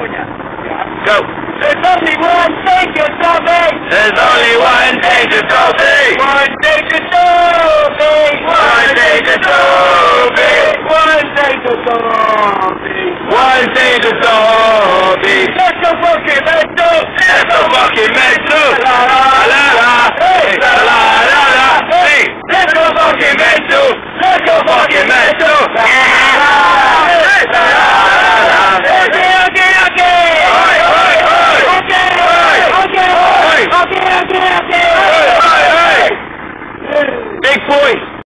California. Go. There's only one thing to. There's only one thing to. One thing to. One thing to. One thing to. One thing to. That's the fucking mental. That's the fucking mental. voice.